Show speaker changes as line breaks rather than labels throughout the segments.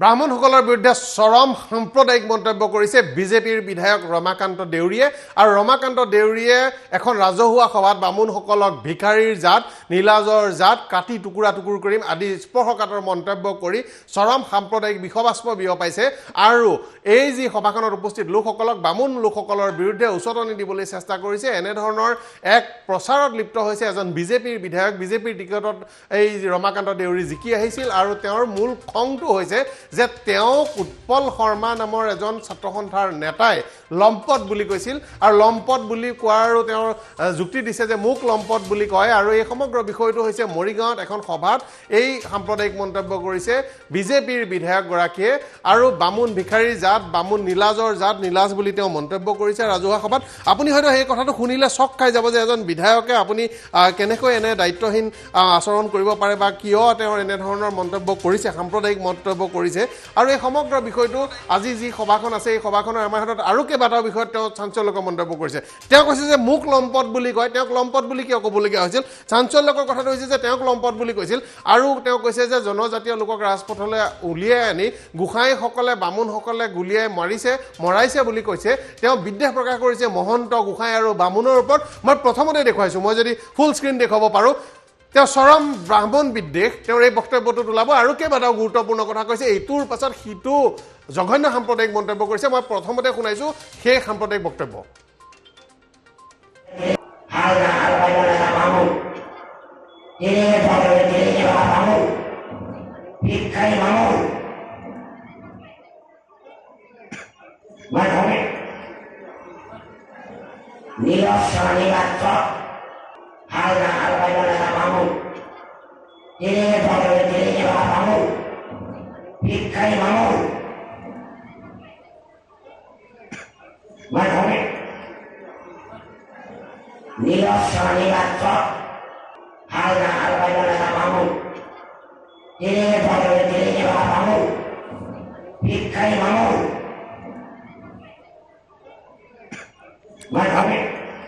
ব্ৰাহ্মণসকলৰ বিৰুদ্ধে চৰম সাম্প্ৰদায়িক মন্তব্য কৰিছে বিজেপিৰ বিধায়ক ৰমাকান্ত দেউৰীয়ে। আৰু ৰমাকান্ত দেউৰীয়ে এখন ৰাজহুৱা সভাত বামুণসকলক ভিখাৰীৰ জাত নীলাজৰ জাত কাটি টুকুৰা টুকুৰ কৰিম আদি স্পৰ্শকাতৰ মন্তব্য কৰি চৰম সাম্প্ৰদায়িক বিষবাস্প বিয়পাইছে। আৰু এই যি সভাখনত উপস্থিত লোকসকলক বামুণ লোকসকলৰ বিৰুদ্ধে উচতনি দিবলৈ চেষ্টা কৰিছে এনেধৰণৰ এক প্ৰচাৰত লিপ্ত হৈছে এজন বিজেপিৰ বিধায়ক। বিজেপিৰ টিকটত এই ৰমাকান্ত দেউৰী জিকি আহিছিল আৰু তেওঁৰ মূল খংটো হৈছে যে তেওঁক উৎপল শৰ্মা নামৰ এজন ছাত্ৰ সন্থাৰ নেতাই লম্পট বুলি কৈছিল। আৰু লম্পট বুলি কোৱাৰো তেওঁৰ আহ, যুক্তি দিছে যে মোক লম্পট বুলি কয়। আৰু এই সমগ্ৰ বিষয়টো হৈছে মৰিগাঁৱত এখন সভাত এই সাম্প্ৰদায়িক মন্তব্য কৰিছে বিজেপিৰ বিধায়কগৰাকীয়ে। আৰু বামুণ ভিখাৰীৰ জাত বামুণ নীলাজৰ জাত নীলাজ বুলি তেওঁ মন্তব্য কৰিছে ৰাজহুৱা সভাত। আপুনি হয়তো সেই কথাটো শুনিলে চক খাই যাব যে এজন বিধায়কে আপুনি কেনেকৈ এনে দায়িত্বহীন আচৰণ কৰিব পাৰে বা কিয় তেওঁ এনেধৰণৰ মন্তব্য কৰিছে সাম্প্ৰদায়িক মন্তব্য কৰিছে। আৰু এই সমগ্ৰ বিষয়টো আজি যি সভাখন আছে এই সভাখনৰ আমাৰ হাতত আৰু কেইবাটাও বিষয়ত তেওঁ চাঞ্চল্যকৰ মন্তব্য কৰিছে। তেওঁ কৈছে যে মোক লম্পট বুলি কয়। তেওঁক লম্পট বুলি কিয় ক'বলগীয়া হৈছিল? চাঞ্চল্যকৰ কথাটো হৈছে যে তেওঁক লম্পট বুলি কৈছিল। আৰু তেওঁ কৈছে যে জনজাতীয় লোকক ৰাজপথলৈ উলিয়াই আনি গোসাঁইসকলে বামুণসকলে গুলীয়াই মাৰিছে মৰাইছে বুলি কৈছে। তেওঁ বিদ্বেষ প্ৰকাশ কৰিছে মহন্ত গোসাঁই আৰু বামুণৰ ওপৰত। মই প্ৰথমতে দেখুৱাইছোঁ মই যদি ফুল স্ক্ৰীণ দেখুৱাব পাৰোঁ তেওঁ চৰম ব্ৰাহ্মণ বিদ্বেষ তেওঁৰ এই বক্তব্যটোত ওলাব। আৰু কেইবাটাও গুৰুত্বপূৰ্ণ কথা কৈছে এইটোৰ পাছত সিটো জঘন্য সাম্প্ৰদায়িক মন্তব্য কৰিছে। মই প্ৰথমতে শুনাইছোঁ সেই সাম্প্ৰদায়িক বক্তব্য।
হালকা এভাবে বেড়ে যাওয়া মানুষ ভিক্ষায় মানুষ মাধ্যমে নিরস্ব নিরাত্ম হালনা হালবাই লাগা মানুষ এভাবে বেড়ে যাওয়া মানুষ ভিক্ষায় মানুষ মাধ্যমে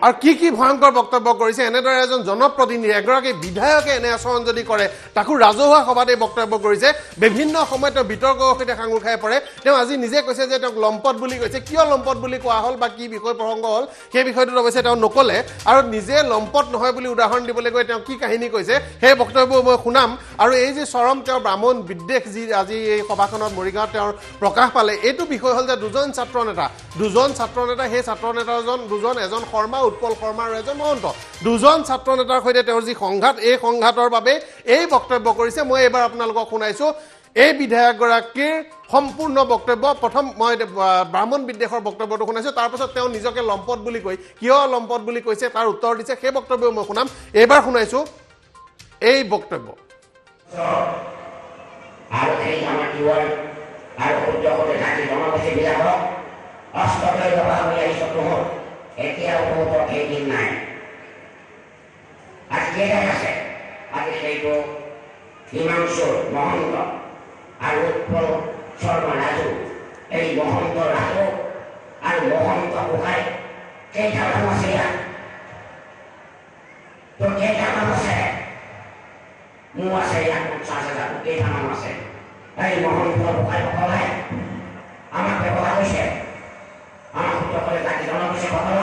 আৰু কি কি ভয়ংকৰ বক্তব্য কৰিছে এনেদৰে এজন জনপ্ৰতিনিধি এগৰাকী বিধায়কে এনে আচৰণ যদি কৰে তাকো ৰাজহুৱা সভাত এই বক্তব্য কৰিছে। বিভিন্ন সময়ত তেওঁ বিতৰ্কৰ সৈতে সাঙুৰ খাই পৰে। তেওঁ আজি নিজে কৈছে যে তেওঁক লম্পট বুলি কৈছে। কিয় লম্পট বুলি কোৱা হ'ল বা কি বিষয় প্ৰসংগ হ'ল সেই বিষয়টোত অৱশ্যে তেওঁ নক'লে। আৰু নিজে লম্পট নহয় বুলি উদাহৰণ দিবলৈ গৈ তেওঁ কি কাহিনী কৈছে সেই বক্তব্য মই শুনাম। আৰু এই যে চৰম তেওঁৰ ব্ৰাহ্মণ বিদ্বেষ যি আজি এই সভাখনত মৰিগাঁৱত তেওঁৰ প্ৰকাশ পালে এইটো বিষয় হ'ল যে দুজন ছাত্ৰ নেতা দুজন ছাত্ৰ নেতা সেই ছাত্ৰ নেতাজন দুজন এজন শৰ্মা উৎপল শৰ্মা আৰু এজন মহন্ত দুজন ছাত্ৰ নেতাৰ সৈতে তেওঁৰ যি সংঘাত এই সংঘাতৰ বাবে এই বক্তব্য কৰিছে মই এইবাৰ আপোনালোকক শুনাইছোঁ এই বিধায়কগৰাকীৰ সম্পূৰ্ণ বক্তব্য প্ৰথম মই ব্ৰাহ্মণ বিদ্বেষৰ বক্তব্যটো শুনাইছোঁ তাৰপাছত তেওঁ নিজকে লম্পট বুলি কৈ কিয় লম্পট বুলি কৈছে তাৰ উত্তৰ দিছে সেই বক্তব্য মই শুনাম এইবাৰ শুনাইছোঁ এই বক্তব্য
আৰু এই আমাৰ জীৱন আৰু সূৰ্য কৰি থাকি জনগোষ্ঠীবিলাকক অষ্টকৈ দবা হৈ আহিছোঁ পোহৰ এতিয়াও পোহৰ কেইদিন নাই। আজি কেইটাই আছে? আজি সেইটো হিমাংশু মহন্ত আৰু উৎপল শৰ্মা ৰাজু এই মহন্ত ৰাজু আৰু মহন্ত গোহাঁই কেইটা মানুহ আছে ইয়াত তোৰ কেইটা মানুহ আছে মোৰ আছে ইয়াত পঞ্চাছ হাজাৰ কেইটামান আছে এই মহন্তৰ গোসাঁইসকলে আমাক ব্যৱহাৰ কৰিছে আমাক সকলে তাকি জনগোষ্ঠীসকলক ৰাস্তালৈ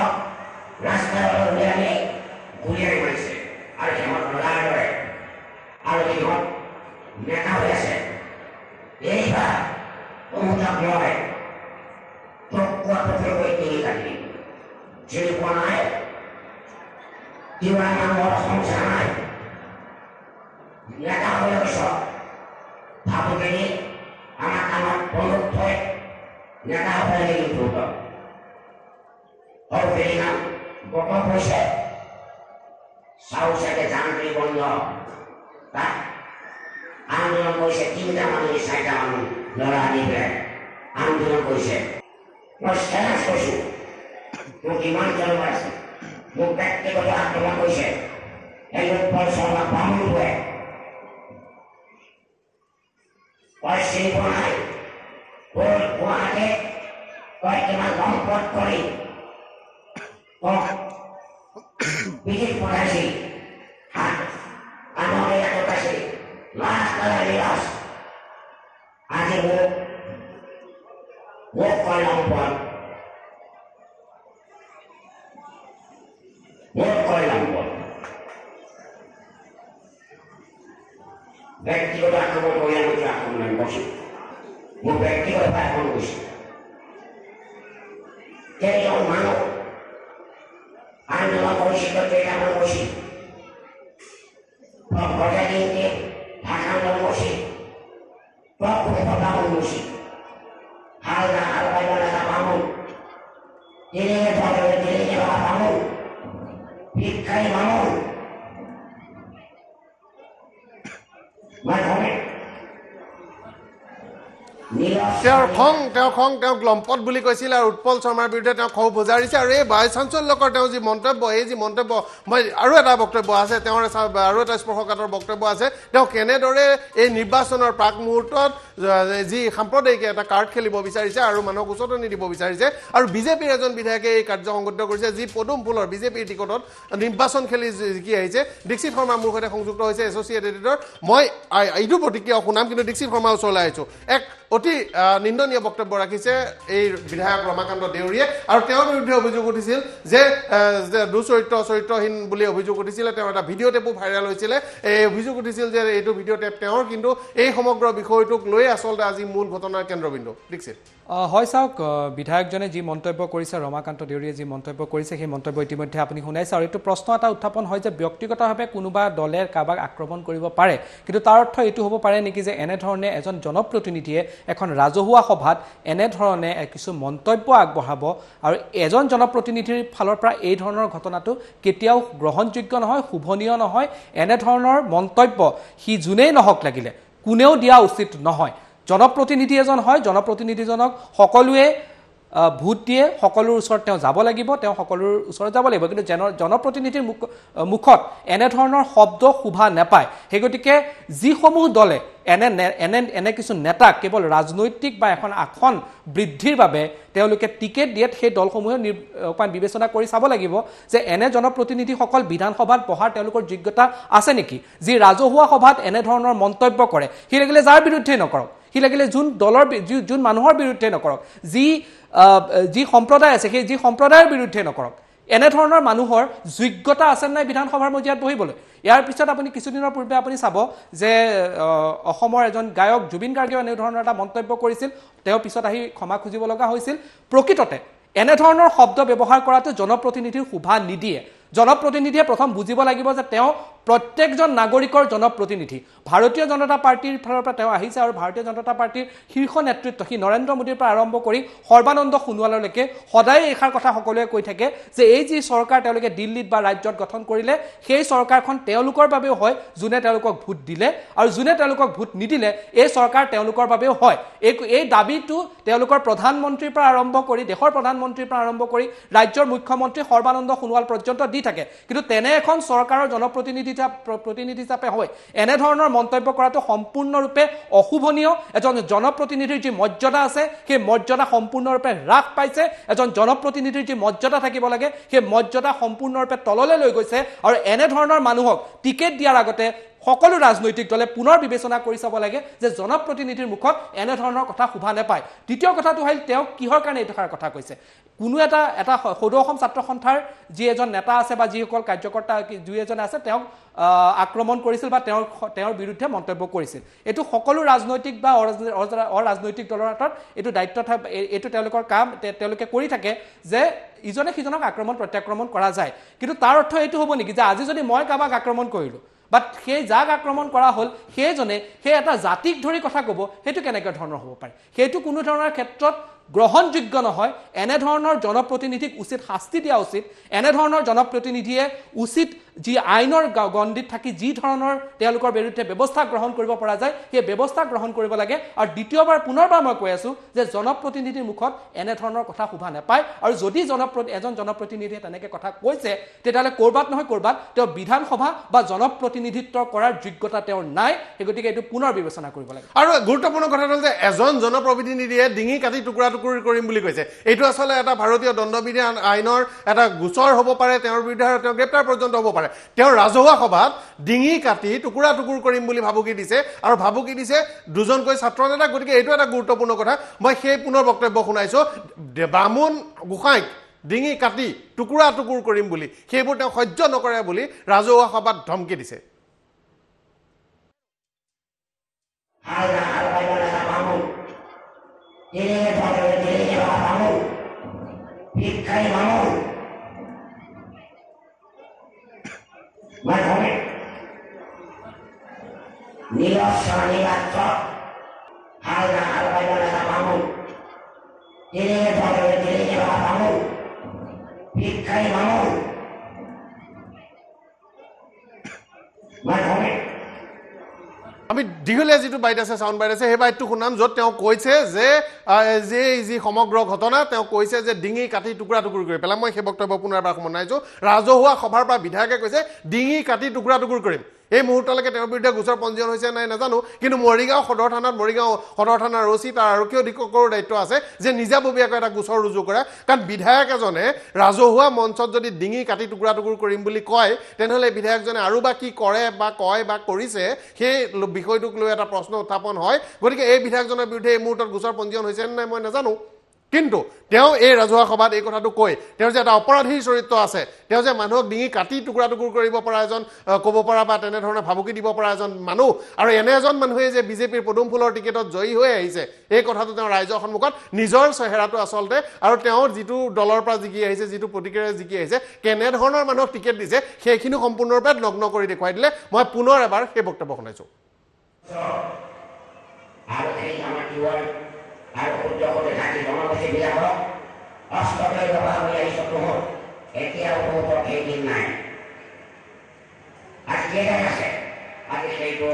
আন্দোলন কৰিছে তিনিটা মানুহ চাৰিটা মানুহ ল'ৰা আনি পেলাই আন্দোলন কৰিছে মই চেলেঞ্জ কৰিছোঁ মোক ইমান জন্ম আছে মোক ব্যক্তিগত আক্ৰমণ কৰিছে এই উৎপল শৰ্মা বামুণটোৱে তই চিনি পোৱা নাই তোৰ গুৱাহাটীত তই কিমান সম্পদ কৰি তক বিদেশ পঠাইছিল আনৰে পঠাইছিল লাজ তলাই লাজ আজি আজি মোক মোক কয় লম্পট মোক কয় লম্পট ব্যক্তিগত আক্রমণ করে আমি আক্রমণ আমি
তেওঁৰ খং তেওঁ খং তেওঁক লম্পট বুলি কৈছিল আৰু উৎপল শৰ্মাৰ বিৰুদ্ধে তেওঁ ক্ষোভ উজাৰিছে আৰু এই ভাইচ চাঞ্চলকৰ তেওঁ যি মন্তব্য এই যি মন্তব্য মই আৰু এটা বক্তব্য আছে তেওঁৰ আৰু এটা স্পৰ্শকাতৰ বক্তব্য আছে। তেওঁ কেনেদৰে এই নিৰ্বাচনৰ প্ৰাক মুহূৰ্তত যি সাম্প্ৰদায়িক এটা কাৰ্ড খেলিব বিচাৰিছে আৰু মানুহক উচতনি দিব বিচাৰিছে আৰু বিজেপিৰ এজন বিধায়কে এই কাৰ্য সংগঠিত কৰিছে যি পদুম ফুলৰ বিজেপিৰ টিকটত নিৰ্বাচন খেলি জিকি আহিছে। দীক্ষিত শৰ্মা মোৰ সৈতে সংযুক্ত হৈছে এছ'চিয়েট এডিটৰ মই এইটো প্ৰতিক্ৰিয়া শুনাম কিন্তু দীক্ষিত শৰ্মা ওচৰলৈ আহিছোঁ। এক অতি নিন্দনীয় বক্তব্য ৰাখিছে এই বিধায়ক ৰমাকান্ত দেউৰীয়ে আৰু তেওঁৰ বিৰুদ্ধে অভিযোগ উঠিছিল যে দুচৰিত্ৰ চৰিত্ৰহীন বুলি অভিযোগ উঠিছিলে। তেওঁৰ এটা ভিডিঅ' টেপো ভাইৰেল হৈছিলে। এই অভিযোগ উঠিছিল যে এইটো ভিডিঅ' টেপ তেওঁৰ কিন্তু এই সমগ্ৰ বিষয়টোক লৈ আচলতে আজি মূল ঘটনাৰ কেন্দ্ৰবিন্দু। দীক্ষিত
হয় চাওক বিধায়কজনে যি মন্তব্য কৰিছে ৰমাকান্ত দেউৰীয়ে যি মন্তব্য কৰিছে সেই মন্তব্য ইতিমধ্যে আপুনি শুনাইছে আৰু এইটো প্ৰশ্ন এটা উত্থাপন হয় যে ব্যক্তিগতভাৱে কোনোবা দলে কাৰোবাক আক্ৰমণ কৰিব পাৰে। কিন্তু তাৰ অৰ্থ এইটো হ'ব পাৰে নেকি যে এনেধৰণে এজন জনপ্ৰতিনিধিয়ে এখন ৰাজহুৱা সভাত এনেধৰণে কিছু মন্তব্য আগবঢ়াব আৰু এজন জনপ্ৰতিনিধিৰ ফালৰ পৰা এই ধৰণৰ ঘটনাটো কেতিয়াও গ্ৰহণযোগ্য নহয় শুভনীয় নহয় এনেধৰণৰ মন্তব্য সি যোনেই নহওক লাগিলে। কোনেও দিয়া উচিত নহয়। জনপ্ৰতিনিধি এজন হয় জনপ্ৰতিনিধিজনক সকলোৱে ভোট দিয়ে সকলোৰ ওচৰত তেওঁ যাব লাগিব তেওঁ সকলোৰ ওচৰত যাব লাগিব। কিন্তু জন জনপ্ৰতিনিধিৰ মুখ মুখত এনেধৰণৰ শব্দ শোভা নাপায়। সেই গতিকে যিসমূহ দলে এনে এনে এনে কিছু নেতাক কেৱল ৰাজনৈতিক বা এখন আসন বৃদ্ধিৰ বাবে তেওঁলোকে টিকেট দিয়াত সেই দলসমূহে অকণমান বিবেচনা কৰি চাব লাগিব যে এনে জনপ্ৰতিনিধিসকল বিধানসভাত বহাৰ তেওঁলোকৰ যোগ্যতা আছে নেকি? যি ৰাজহুৱা সভাত এনেধৰণৰ মন্তব্য কৰে সি লাগিলে যাৰ বিৰুদ্ধেই নকৰক। সি লাগিলে যোন দলৰ যোন মানুহৰ বিৰুদ্ধে নকৰক। যি যি সম্প্ৰদায় আছে সেই যি সম্প্ৰদায়ৰ বিৰুদ্ধে নকৰক। এনেধৰণৰ মানুহৰ যোগ্যতা আছে নাই বিধানসভাৰ মজিয়াত বহিবলৈ? ইয়াৰ পিছত আপুনি কিছুদিনৰ পূৰ্বে আপুনি চাব যে অসমৰ এজন গায়ক জুবিন গাৰ্গেও এনেধৰণৰ এটা মন্তব্য কৰিছিল। তেওঁ পিছত আহি ক্ষমা খুজিব লগা হৈছিল। প্ৰকৃততে এনেধৰণৰ শব্দ ব্যৱহাৰ কৰাটো জনপ্ৰতিনিধিৰ শোভা নিদিয়ে। জনপ্ৰতিনিধিয়ে প্ৰথম বুজিব লাগিব যে তেওঁ প্ৰত্যেকজন নাগৰিকৰ জনপ্ৰতিনিধি। ভাৰতীয় জনতা পাৰ্টীৰ ফালৰ পৰা তেওঁ আহিছে আৰু ভাৰতীয় জনতা পাৰ্টীৰ শীৰ্ষ নেতৃত্ব সি নৰেন্দ্ৰ মোদীৰ পৰা আৰম্ভ কৰি সৰ্বানন্দ সোণোৱাললৈকে সদায় এইষাৰ কথা সকলোৱে কৈ থাকে যে এই যি চৰকাৰ তেওঁলোকে দিল্লীত বা ৰাজ্যত গঠন কৰিলে সেই চৰকাৰখন তেওঁলোকৰ বাবেও হয় যোনে তেওঁলোকক ভোট দিলে আৰু যোনে তেওঁলোকক ভোট নিদিলে এই চৰকাৰ তেওঁলোকৰ বাবেও হয়। এই এই দাবীটো তেওঁলোকৰ প্ৰধানমন্ত্ৰীৰ পৰা আৰম্ভ কৰি দেশৰ প্ৰধানমন্ত্ৰীৰ পৰা আৰম্ভ কৰি ৰাজ্যৰ মুখ্যমন্ত্ৰী সৰ্বানন্দ সোণোৱাল পৰ্যন্ত দি থাকে। কিন্তু তেনে এখন চৰকাৰৰ জনপ্ৰতিনিধি হিচাপ- প্ৰ- প্ৰতিনিধি হিচাপে হয়। এনেধৰণৰ মন্তব্য কৰাটো সম্পূৰ্ণৰূপে অশুভনীয়। এজন জনপ্ৰতিনিধিৰ যি মৰ্যাদা আছে সেই মৰ্যাদা সম্পূৰ্ণৰূপে হ্ৰাস পাইছে। এজন জনপ্ৰতিনিধিৰ যি মৰ্যাদা থাকিব লাগে সেই মৰ্যাদা সম্পূৰ্ণৰূপে তললৈ লৈ গৈছে। আৰু এনেধৰণৰ মানুহক টিকেট দিয়াৰ আগতে সকলো ৰাজনৈতিক দলে পুনৰ বিবেচনা কৰি চাব লাগে যে জনপ্ৰতিনিধিৰ মুখত এনেধৰণৰ কথা শোভা নাপায়। দ্বিতীয় কথাটো হ'ল তেওঁ কিহৰ কাৰণে এইটো কথা কৈছে? কোনো এটা এটা সদৌ অসম ছাত্ৰ সন্থাৰ যি এজন নেতা আছে বা যিসকল কাৰ্যকৰ্তা দুই এজন আছে তেওঁক আক্ৰমণ কৰিছিল বা তেওঁৰ তেওঁৰ বিৰুদ্ধে মন্তব্য কৰিছিল। এইটো সকলো ৰাজনৈতিক বা অৰাজনৈ- অৰা- অৰাজনৈতিক দলৰ হাতত এইটো দায়িত্ব এইটো তেওঁলোকৰ কাম তেওঁলোকে কৰি থাকে যে ইজনে সিজনক আক্ৰমণ প্ৰত্যাক্ৰমণ কৰা যায়। কিন্তু তাৰ অৰ্থ এইটো হ'ব নেকি যে আজি যদি মই কাৰোবাক আক্ৰমণ কৰিলোঁ বাট সেই যাক আক্ৰমণ কৰা হ'ল সেইজনে সেই এটা জাতিক ধৰি কথা ক'ব সেইটো কেনেকৈ ধৰণৰ হ'ব পাৰে? সেইটো কোনো ধৰণৰ ক্ষেত্ৰত গ্ৰহণযোগ্য নহয়। এনেধৰণৰ জনপ্ৰতিনিধিক উচিত শাস্তি দিয়া উচিত। এনেধৰণৰ জনপ্ৰতিনিধিয়ে উচিত যি আইনৰ গণ্ডিত থাকি যি ধৰণৰ তেওঁলোকৰ বিৰুদ্ধে ব্যৱস্থা গ্ৰহণ কৰিব পৰা যায় সেই ব্যৱস্থা গ্ৰহণ কৰিব লাগে। আৰু দ্বিতীয়বাৰ পুনৰবাৰ মই কৈ আছোঁ যে জনপ্ৰতিনিধিৰ মুখত এনেধৰণৰ কথা শোভা নাপায়। আৰু যদি জনপ্ৰতি এজন জনপ্ৰতিনিধিয়ে তেনেকৈ কথা কৈছে তেতিয়াহ'লে ক'ৰবাত নহয় ক'ৰবাত তেওঁ বিধানসভা বা জনপ্ৰতিনিধিত্ব কৰাৰ যোগ্যতা তেওঁৰ নাই সেই গতিকে এইটো পুনৰ বিবেচনা কৰিব লাগে।
আৰু গুৰুত্বপূৰ্ণ কথাটো হ'ল যে এজন জনপ্ৰতিনিধিয়ে ডিঙি কাটি টুকুৰা টুকুৰা কৰিম বুলি কৈছে। এইটো আচলতে এটা ভাৰতীয় দণ্ডবিধি আইন- আইনৰ এটা গোচৰ হ'ব পাৰে তেওঁৰ বিৰুদ্ধে আৰু তেওঁ গ্ৰেপ্তাৰ পৰ্যন্ত হ'ব পাৰে। তেওঁ ৰাজহুৱা সভাত ডিঙি কাটি টুকুৰা টুকুৰ কৰিম বুলি ভাবুকি দিছে আৰু ভাবুকি দিছে দুজনকৈ ছাত্ৰ নেতা গতিকে এইটো এটা গুৰুত্বপূৰ্ণ কথা। মই সেই পুনৰ বক্তব্য শুনাইছো। বামুণ গোসাঁইক ডিঙি কাটি টুকুৰা টুকুৰ কৰিম বুলি সেইবোৰ তেওঁ সহ্য নকৰে বুলি ৰাজহুৱা সভাত ধমকি দিছে।
Halda হালদাই Makanya Nilo sanilat kok Halna albaya lana kamu. Ini pada dirinya lana kamu. Pikai kamu. Makanya
আমি দীঘলীয়া যিটো বাইট আছে চাউণ্ড বাইট আছে সেই বাইটটো শুনাম য'ত তেওঁ কৈছে যে যে যি সমগ্ৰ ঘটনা তেওঁ কৈছে যে ডিঙি কাটি টুকুৰা টুকুৰ কৰি পেলাই মই সেই বক্তব্য পুনৰ এবাৰ শুনাইছোঁ ৰাজহুৱা সভাৰ পৰা বিধায়কে কৈছে ডিঙি কাটি টুকুৰা টুকুৰ কৰিম। এই মুহূৰ্তলৈকে তেওঁৰ বিৰুদ্ধে গোচৰ পঞ্জীয়ন হৈছে নাই নাজানো কিন্তু মৰিগাঁও সদৰ থানাত মৰিগাঁও সদৰ থানাৰ ৰচি তাৰ আৰক্ষী অধীক্ষকৰো দায়িত্ব আছে যে নিজাববীয়াকৈ এটা গোচৰ ৰুজু কৰা। কাৰণ বিধায়ক এজনে ৰাজহুৱা মঞ্চত যদি ডিঙি কাটি টুকুৰা টুকুৰ কৰিম বুলি কয় তেনেহ'লে বিধায়কজনে আৰু বা কি কৰে বা কয় বা কৰিছে সেই বিষয়টোক লৈ এটা প্ৰশ্ন উত্থাপন হয়। গতিকে এই বিধায়কজনৰ বিৰুদ্ধে এই মুহূৰ্তত গোচৰ পঞ্জীয়ন হৈছে নে নাই মই নাজানো। কিন্তু তেওঁ এই ৰাজহুৱা সভাত এই কথাটো কৈ তেওঁৰ যে এটা অপৰাধীৰ চৰিত্ৰ আছে। তেওঁ যে মানুহক ডিঙি কাটি টুকুৰা টুকুৰ কৰিব পৰা এজন ক'ব পৰা বা তেনেধৰণে ভাবুকি দিব পৰা এজন মানুহ আৰু এনে এজন মানুহে যে বিজেপিৰ পদুম ফুলৰ টিকেটত জয়ী হৈ আহিছে এই কথাটো তেওঁ ৰাইজৰ সন্মুখত নিজৰ চেহেৰাটো আচলতে আৰু তেওঁৰ যিটো দলৰ পৰা জিকি আহিছে যিটো প্ৰতিক্ৰিয়াৰে জিকি আহিছে কেনেধৰণৰ মানুহক টিকেট দিছে সেইখিনি সম্পূৰ্ণৰূপে নগ্ন কৰি দেখুৱাই দিলে। মই পুনৰ এবাৰ সেই বক্তব্য শুনাইছোঁ।
আৰু এই আমাৰ জীৱন আৰু সূৰ্য কৰি থাকি জনগোষ্ঠীবিলাকক অষ্টকৈ ব্যৱহাৰ কৰি আহিছোঁ বহুত এতিয়াও বহুতৰ সেইদিন নাই। আজি কেইটাই আছে আজি সেইটো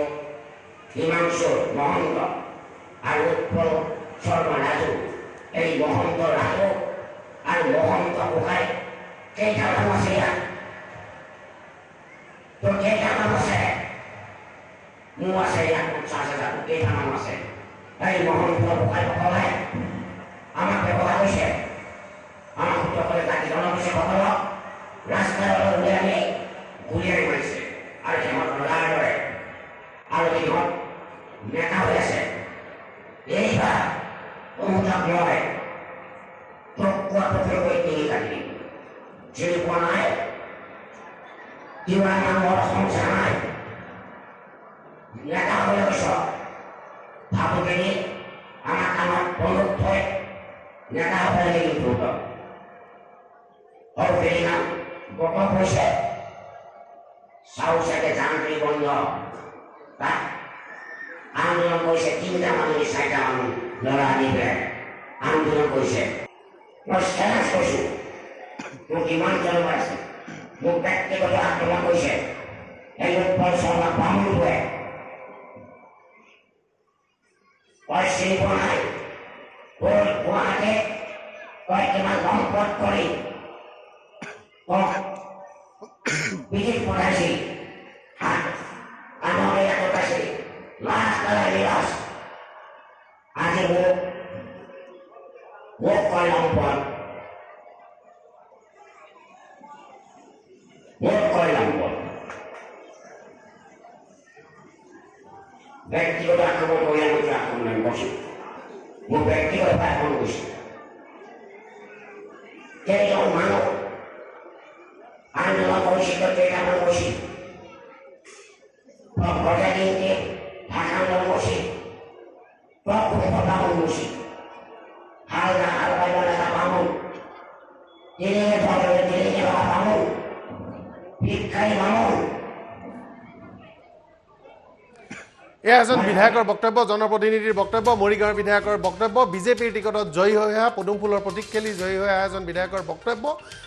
হিমাংশু মহন্ত আৰু উৎপল শৰ্মা ৰাজু এই মহন্ত ৰাজু আৰু মহন্ত গোহাঁই কেইটা মানুহ আছে ইয়াত তোৰ কেইটা মানুহ আছে মোৰ আছে ইয়াত পঞ্চাছ হাজাৰ কেইটামান আছে এই মহন্তৰ গোসাঁইসকলে আমাক ব্যৱহাৰ কৰিছে আমাক সূত্ৰসকলে জাতি জনগোষ্ঠীসকলক ৰাস্তাৰ উলিয়াই আনি গুলিয়াই মাৰিছে আৰু সিহঁত ৰজাৰ দৰে আৰু সিহঁত নেতা হৈ আছে। এইবাৰ তমুতাক মই তোক কোৱা পত্ৰকৈ তিনি কাটি চিনি পোৱা নাই কিমান মানুহৰ সংসাৰ নাই। নেতা হৈ গৈছ ভাবুকেনি আমাৰ কামত বন্দুক থৈ নেতা হ'বলৈ লাগি দ্ৰুত আৰু সেইদিনা বতৰ পৰিছে চাউ চাগে যান্ত্ৰিক বন্ধ। তাত আন্দোলন কৰিছে তিনিটা মানুহ চাৰিটা মানুহ ল'ৰা আনি পেলাই আন্দোলন কৰিছে মই চেলেঞ্জ কৰিছোঁ মোক ইমান জন্ম আছে মোক ব্যক্তিগত আক্ৰমণ কৰিছে এই উৎপল শৰ্মা বামুণটোৱে তই চিনি পোৱা নাই তোৰ গুৱাহাটী তই কিমান সম্পদ কৰি তক বিদেশ বামুন
এয়া এজন বিধায়কৰ বক্তব্য জনপ্ৰতিনিধিৰ বক্তব্য মৰিগাঁৱৰ বিধায়কৰ বক্তব্য বিজেপিৰ টিকটত জয়ী হৈ অহা পদুম ফুলৰ প্ৰতীক খেলি জয়ী হৈ অহা এজন বিধায়কৰ বক্তব্য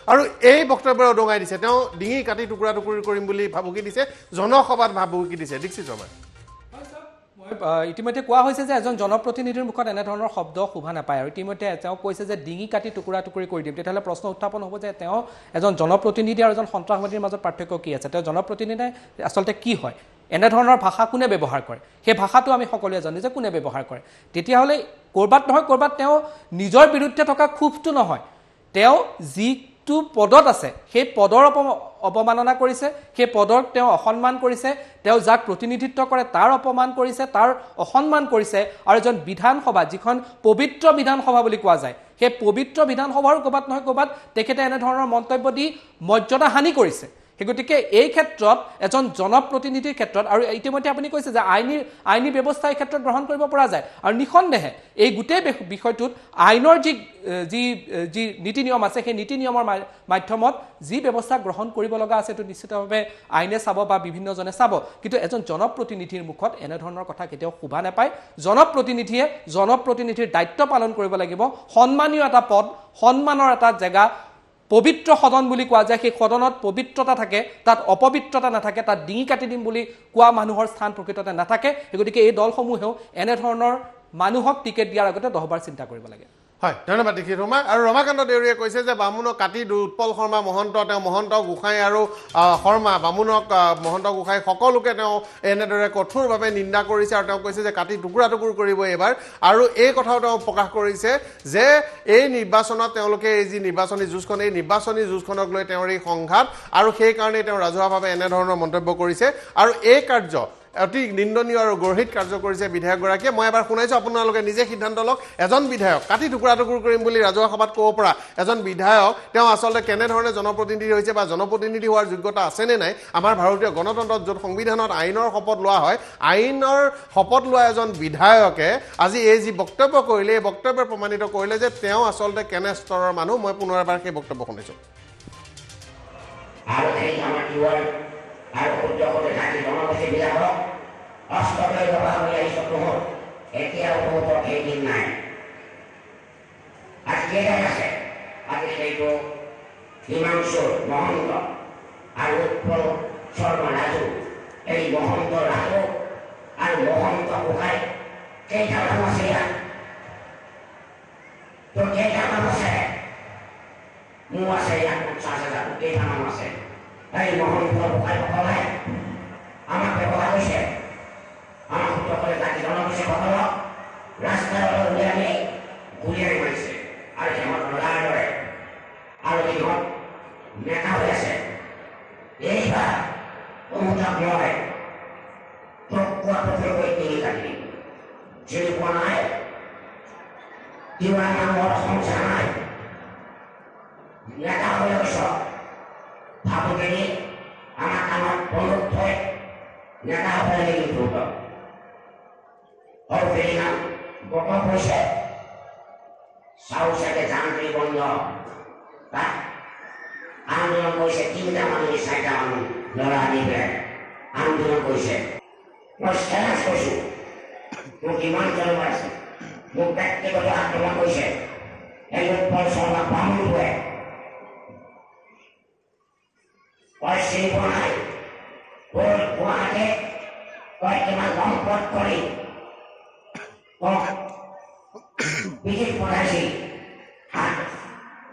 আৰু এই বক্তব্যৰে উদঙাই দিছে তেওঁ ডিঙি কাটি টুকুৰা টুকুৰি কৰিম বুলি ভাবুকি দিছে জনসভাত ভাবুকি দিছে দীক্ষিত শৰ্মাই
ইতিমধ্যে কোৱা হৈছে যে এজন জনপ্ৰতিনিধিৰ মুখত এনেধৰণৰ শব্দ শোভা নাপায় আৰু ইতিমধ্যে তেওঁ কৈছে যে ডিঙি কাটি টুকুৰা টুকুৰি কৰি দিম। তেতিয়াহ'লে প্ৰশ্ন উত্থাপন হ'ব যে তেওঁ এজন জনপ্ৰতিনিধি আৰু এজন সন্ত্ৰাসবাদীৰ মাজত পাৰ্থক্য কি আছে? তেওঁ জনপ্ৰতিনিধি আচলতে কি হয়? এনেধৰণৰ ভাষা কোনে ব্যৱহাৰ কৰে? সেই ভাষাটো আমি সকলোৱে জানো যে কোনে ব্যৱহাৰ কৰে। তেতিয়াহ'লে ক'ৰবাত নহয় ক'ৰবাত তেওঁ নিজৰ বিৰুদ্ধে থকা ক্ষোভটো নহয়। তেওঁ যিটো পদত আছে। সেই পদৰ অপ অপমাননা কৰিছে সেই পদক তেওঁ অসন্মান কৰিছে তেওঁ যাক প্ৰতিনিধিত্ব কৰে তাৰ অপমান কৰিছে তাৰ অসন্মান কৰিছে আৰু এজন বিধানসভা যিখন পবিত্ৰ বিধানসভা বুলি কোৱা যায় সেই পবিত্ৰ বিধানসভাৰো ক'ৰবাত নহয় ক'ৰবাত তেখেতে এনেধৰণৰ মন্তব্য দি মৰ্যাদা হানি কৰিছে। সেই গতিকে এই ক্ষেত্ৰত এজন জনপ্ৰতিনিধিৰ ক্ষেত্ৰত আৰু ইতিমধ্যে আপুনি কৈছে যে আইনী আইনী ব্যৱস্থা এই ক্ষেত্ৰত গ্ৰহণ কৰিব পৰা যায়। আৰু নিঃসন্দেহে এই গোটেই বিষ- বিষয়টোত আইনৰ যি যি যি নীতি নিয়ম আছে সেই নীতি নিয়মৰ মাধ্যমত যি ব্যৱস্থা গ্ৰহণ কৰিব লগা আছে সেইটো নিশ্চিতভাৱে আইনে চাব বা বিভিন্নজনে চাব। কিন্তু এজন জনপ্ৰতিনিধিৰ মুখত এনেধৰণৰ কথা কেতিয়াও শোভা নাপায়। জনপ্ৰতিনিধিয়ে জনপ্ৰতিনিধিৰ দায়িত্ব পালন কৰিব লাগিব। সন্মানীয় এটা পদ সন্মানৰ এটা জেগা পবিত্ৰ সদন বুলি কোৱা যায় সেই সদনত পবিত্ৰতা থাকে তাত অপবিত্ৰতা নাথাকে তাত ডিঙি কাটি দিম বুলি কোৱা মানুহৰ স্থান প্ৰকৃততে নাথাকে। গতিকে এই দলসমূহেও এনেধৰণৰ মানুহক টিকেট দিয়াৰ আগতে দহবাৰ চিন্তা কৰিব লাগে।
হয় ধন্যবাদ দীক্ষিত শৰ্মা। আৰু ৰমাকান্ত দেউৰীয়ে কৈছে যে বামুণক কাটি উৎপল শৰ্মা মহন্ত তেওঁ মহন্ত গোসাঁই আৰু শৰ্মা। বামুণক মহন্ত গোসাঁই সকলোকে তেওঁ এনেদৰে কঠোৰভাৱে নিন্দা কৰিছে আৰু তেওঁ কৈছে যে কাটি টুকুৰা টুকুৰ কৰিব এইবাৰ। আৰু এই কথাও তেওঁ প্ৰকাশ কৰিছে যে এই নিৰ্বাচনত তেওঁলোকে এই যি নিৰ্বাচনী যুঁজখন এই নিৰ্বাচনী যুঁজখনক লৈ তেওঁৰ এই সংঘাত আৰু সেইকাৰণেই তেওঁ ৰাজহুৱাভাৱে এনেধৰণৰ মন্তব্য কৰিছে। আৰু এই কাৰ্য অতি নিন্দনীয় আৰু গৰ্হিত কাৰ্য কৰিছে বিধায়কগৰাকীয়ে। মই এবাৰ শুনাইছোঁ আপোনালোকে নিজে সিদ্ধান্ত লওক এজন বিধায়ক কাটি টুকুৰা টুকুৰ কৰিম বুলি ৰাজহুৱা সভাত ক'ব পৰা এজন বিধায়ক তেওঁ আচলতে কেনেধৰণে জনপ্ৰতিনিধি হৈছে বা জনপ্ৰতিনিধি হোৱাৰ যোগ্যতা আছেনে নাই আমাৰ ভাৰতীয় গণতন্ত্ৰত য'ত সংবিধানত আইনৰ শপত লোৱা হয় আইনৰ শপত লোৱা এজন বিধায়কে আজি এই যি বক্তব্য কৰিলে এই বক্তব্যই প্ৰমাণিত কৰিলে যে তেওঁ আচলতে কেনে স্তৰৰ মানুহ মই পুনৰ এবাৰ সেই বক্তব্য শুনিছোঁ
আৰু সেই আমাৰ জীৱন আৰু সূৰ্য সূৰ্য জাতি জনগোষ্ঠীবিলাকক অস্ত্ৰলৈ ব্যৱহাৰ কৰি আহিছোঁ তোহোত এতিয়াও তোহোতৰ সেইদিন নাই আজি কেইজন আছে আজি সেইটো হিমাংশু মহন্ত আৰু উৎপল শৰ্মা ৰাজু এই মহন্ত ৰাজু আৰু মহন্ত গোহাঁই কেইটা মানুহ আছে ইয়াত তোৰ কেইটা মানুহ আছে মোৰ আছে ইয়াত পঞ্চাছ হাজাৰ কেইটামান আছে এই মহন্তৰ গোসাঁইসকলে আমাক ব্যৱহাৰ কৰিছে আমাৰ চাউ চাগে যান্ত্ৰিক বন্ধ। তাত আন্দোলন কৰিছে তিনিটা মানুহ চাৰিটা মানুহ ল'ৰা আনি পেলাই আন্দোলন কৰিছে মই চেলেঞ্জ কৰিছোঁ মোক কিমান জন্ম আছে মোক ব্যক্তিগত আক্ৰমণ কৰিছে এই উৎপল শৰ্মা বামুণটোৱে তই চিনি পোৱা নাই তোৰ গুৱাহাটীত তই কিমান সম্পদ কৰি তোক বিদেশ পঠাইছিল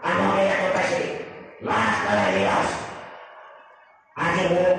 আনৰ ইয়াত পঠাইছিল লাজ পেলাই নিলাজ আজি মোক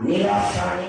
ನೀಲಾಕ್ಷಾಣಿ